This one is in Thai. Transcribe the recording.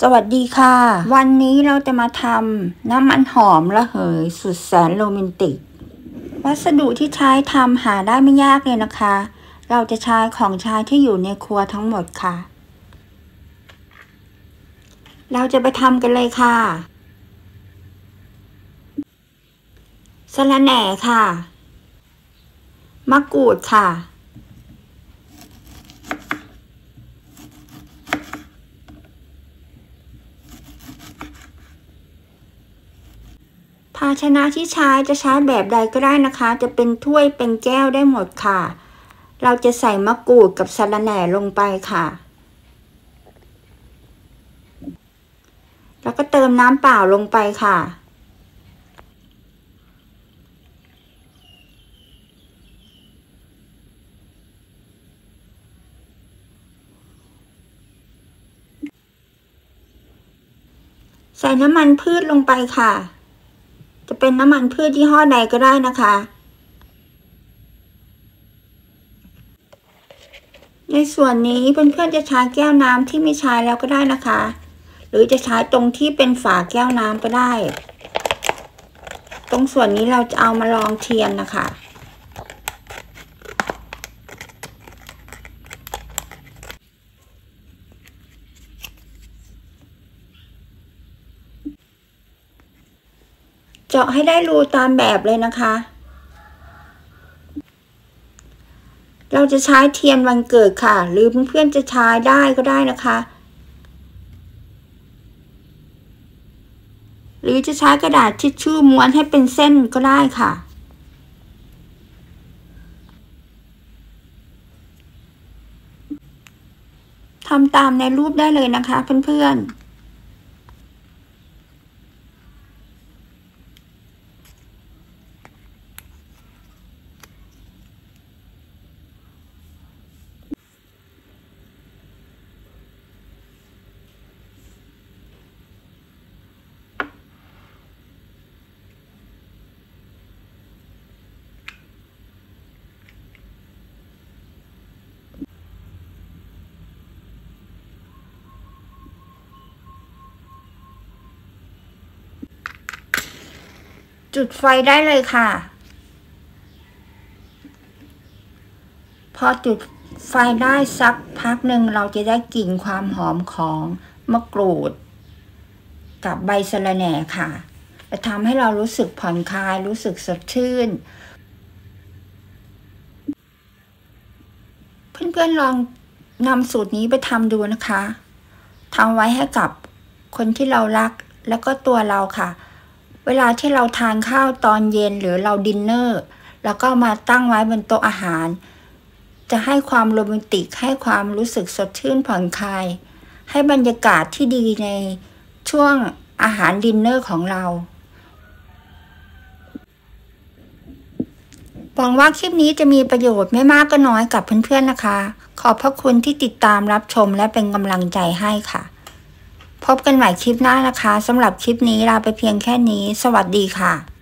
สวัสดีค่ะ วันนี้เราจะมาทำน้ำมันหอมระเหย สุดแสนโรแมนติก วัสดุที่ใช้ทำหาได้ไม่ยากเลยนะคะ เราจะใช้ของใช้ที่อยู่ในครัวทั้งหมดค่ะ เราจะไปทำกันเลยค่ะสะระแหน่ค่ะ มะกรูดค่ะ ภาชนะที่ใช้จะใช้แบบใดก็ได้นะคะ จะเป็นถ้วยเป็นแก้วได้หมดค่ะ เราจะใส่มะกรูดกับสะระแหน่ลงไปค่ะ แล้วก็เติมน้ำเปล่าลงไปค่ะใส่น้ำมันพืชลงไปค่ะ จะเป็นน้ำมันพืชยี่ห้อใดก็ได้นะคะ ในส่วนนี้เพื่อนๆจะใช้แก้วน้ำที่ไม่ใช้แล้วก็ได้นะคะ หรือจะใช้ตรงที่เป็นฝาแก้วน้ำก็ได้ ตรงส่วนนี้เราจะเอามาลองเทียนนะคะ เจาะให้ได้รูตามแบบเลยนะคะ เราจะใช้เทียนวันเกิดค่ะ หรือเพื่อนๆจะใช้ได้ก็ได้นะคะ หรือจะใช้กระดาษทิชชู่ม้วนให้เป็นเส้นก็ได้ค่ะทำตามในรูปได้เลยนะคะเพื่อนๆ จุดไฟได้เลยค่ะ พอจุดไฟได้สักพักหนึ่งเราจะได้กลิ่นความหอมของมะกรูด กับใบสะระแหน่ค่ะจะทำให้เรารู้สึกผ่อนคลายรู้สึกสดชื่น เพื่อนๆลองนำสูตรนี้ไปทำดูนะคะทำไว้ให้กับคนที่เรารักแล้วก็ตัวเราค่ะ เวลาที่เราทานข้าวตอนเย็นหรือเราดินเนอร์แล้วก็มาตั้งไว้บนโต๊ะอาหาร จะให้ความโรแมนติกให้ความรู้สึกสดชื่นผ่อนคลาย ให้บรรยากาศที่ดีในช่วงอาหารดินเนอร์ของเราหวังว่าคลิปนี้จะมีประโยชน์ไม่มากก็น้อยกับเพื่อนๆนะคะ ขอบพระคุณที่ติดตามรับชมและเป็นกำลังใจให้ค่ะ พบกันใหม่คลิปหน้านะคะสำหรับคลิปนี้ลาไปเพียงแค่นี้ สวัสดีค่ะ